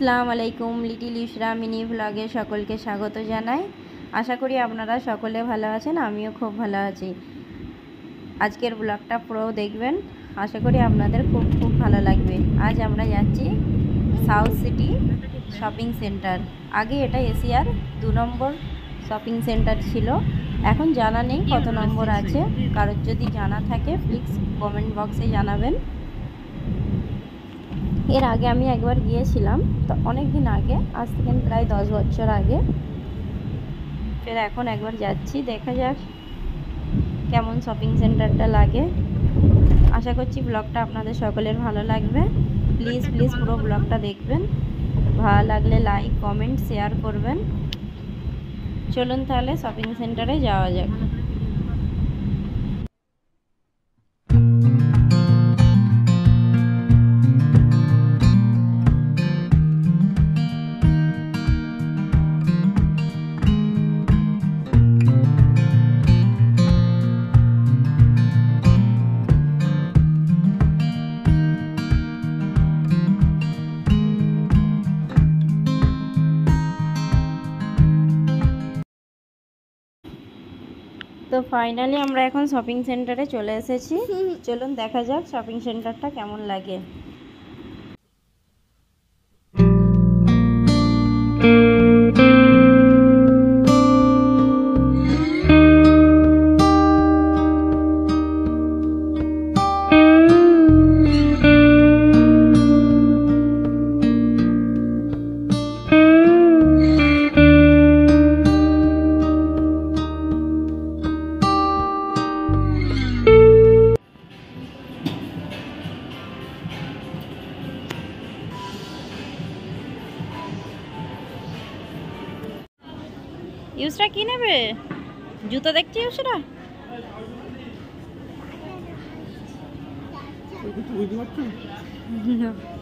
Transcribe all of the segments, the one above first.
আসসালামু আলাইকুম little ইশরা mini ভ্লগে সকলকে স্বাগত জানাই। আশা করি আপনারা সকলে ভালো আছেন, আমিও খুব ভালো আছি। আজকের ব্লগটা পুরো দেখবেন, আশা করি আপনাদের খুব খুব ভালো লাগবে। আজ আমরা যাচ্ছি সাউথ সিটি শপিং সেন্টার আগে এটা এশিয়ার দু নম্বর শপিং সেন্টার ছিল। এখন জানা নেই কত নম্বর আছে। কারোর যদি জানা থাকে প্লিজ কমেন্ট বক্সে জানাবেন। এর আগে আমি একবার গিয়েছিলাম, তো অনেক দিন আগে, আজ থেকে প্রায় দশ বছর আগে। ফের এখন একবার যাচ্ছি, দেখা যাক কেমন শপিং সেন্টারটা লাগে। আশা করছি ব্লগটা আপনাদের সকলের ভালো লাগবে। প্লিজ প্লিজ পুরো ব্লগটা দেখবেন। ভালো লাগলে লাইক কমেন্ট শেয়ার করবেন। চলুন তাহলে শপিং সেন্টারে যাওয়া যাক। তো ফাইনালি আমরা এখন শপিং সেন্টারে চলে এসেছি। চলুন দেখা যাক শপিং সেন্টারটা কেমন লাগে। ইউসরা কি নেবে? জুতো দেখছি ইউসরা। বুঝতে পারছ?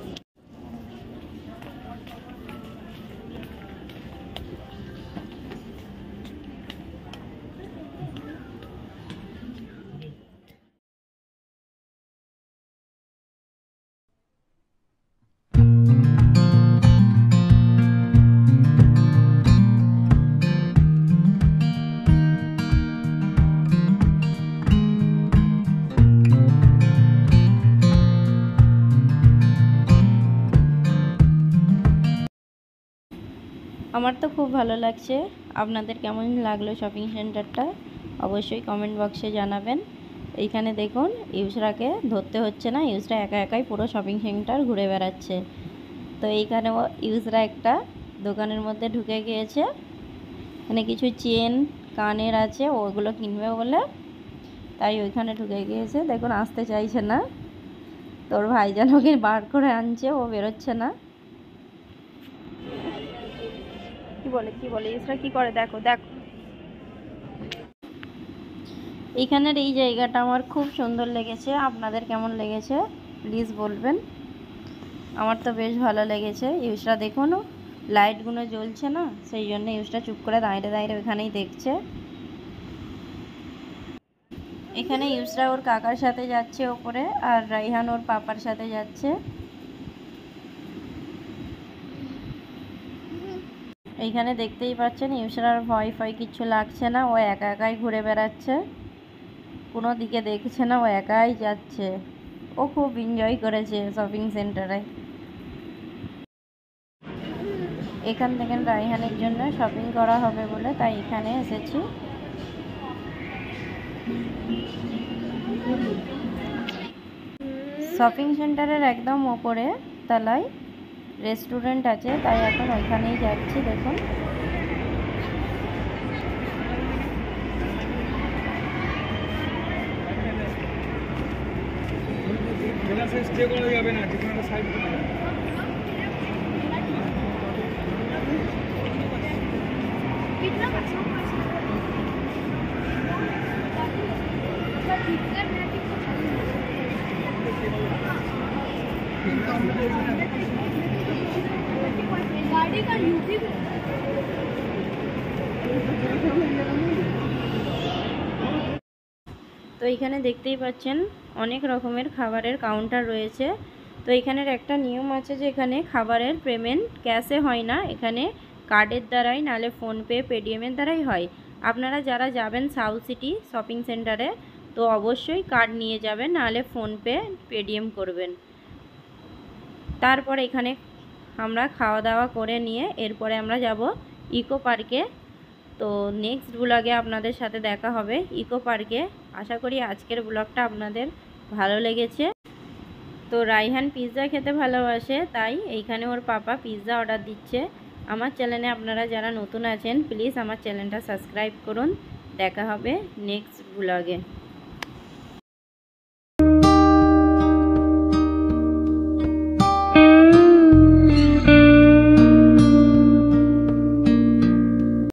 আমার তো খুব ভালো লাগছে। আপনাদের কেমন লাগল শপিং সেন্টারটা অবশ্যই কমেন্ট বক্সে জানাবেন। এইখানে দেখুন, ইউসরাকে ধরতে হচ্ছে না। ইউসরা একা একাই পুরো শপিং সেন্টার ঘুরে বেড়াচ্ছে। তো এইখানে ইউসরা একটা দোকানের মধ্যে ঢুকে গিয়েছে। এখানে কিছু চেন কানের আছে, ওগুলো কিনবে বলে। তাই ওইখানে ঢুকে গিয়েছে। দেখুন, আসতে চাইছে না। তোর ভাইজান ওকে বার করে আনছে, ও বেরোচ্ছে না। কি বলে কি বলে? ইসরা কি করে? দেখো দেখো। এইখানের এই জায়গাটা আমার খুব সুন্দর লেগেছে। আপনাদের কেমন লেগেছে? প্লিজ বলবেন। আমার তো বেশ ভালো লেগেছে। ইউসরা দেখুন, লাইটগুলো জ্বলছে না, সেই জন্য ইউসরা চুপ করে দাঁড়িয়ে দাঁড়িয়ে ওখানেই দেখছে। এখানে ইউসরা ওর কাকার সাথে যাচ্ছে ওপরে, আর রাইহান ওর পাপার সাথে যাচ্ছে। এইখানে দেখতেই পাচ্ছেন ইউসরার ভয় ফয় কিছু লাগছে না। ও একা একাই ঘুরে বেড়াচ্ছে। কোনো দিকে দেখছে না, ও একাই যাচ্ছে। ও খুব এনজয় করেছে শপিং সেন্টারে এখান থেকে রায়হানের জন্য শপিং করা হবে বলে তাই এখানে এসেছি। শপিং সেন্টারের একদম ওপরে তলায় রেস্টুরেন্ট আছে তাই এখন ওইখানেই যাচ্ছি দেখুন। তো এইখানে দেখতেই পাচ্ছেন, অনেক রকমের খাবারের কাউন্টার রয়েছে। তো এখানের একটা নিয়ম আছে যে এখানে খাবারের পেমেন্ট ক্যাশে হয় না, এখানে কার্ডের দ্বারাই, নালে ফোনপে পেটিএমের দ্বারাই হয়। আপনারা যারা যাবেন সাউথ সিটি শপিং সেন্টারে তো অবশ্যই কার্ড নিয়ে যাবেন নাহলে ফোনপে পেটিএম করবেন। তারপর এখানে আমরা খাওয়া দাওয়া করে নিয়ে এরপরে আমরা যাব ইকো পার্কে। তো নেক্সট ব্লগে আপনাদের সাথে দেখা হবে ইকো পার্কে। আশা করি আজকের ব্লগটা আপনাদের ভালো লেগেছে। তো রাইহান পিৎজা খেতে ভালোবাসে, তাই এইখানে ওর পাপা পিৎজা অর্ডার দিচ্ছে। আমার চ্যানেলে আপনারা যারা নতুন আছেন প্লিজ আমার চ্যানেলটা সাবস্ক্রাইব করুন। দেখা হবে নেক্সট ব্লগে